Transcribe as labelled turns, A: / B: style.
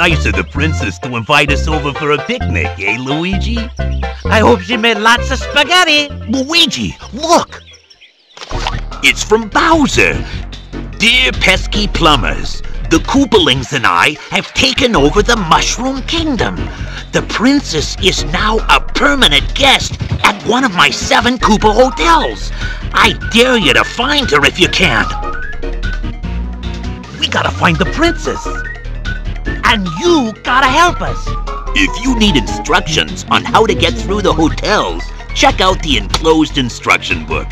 A: nice of the princess to invite us over for a picnic, eh, Luigi?
B: I hope she made lots of spaghetti.
A: Luigi, look! It's from Bowser. Dear pesky plumbers, the Koopalings and I have taken over the Mushroom Kingdom. The princess is now a permanent guest one of my seven Koopa hotels. I dare you to find her if you can. We gotta find the princess.
B: And you gotta help us.
A: If you need instructions on how to get through the hotels, check out the enclosed instruction book.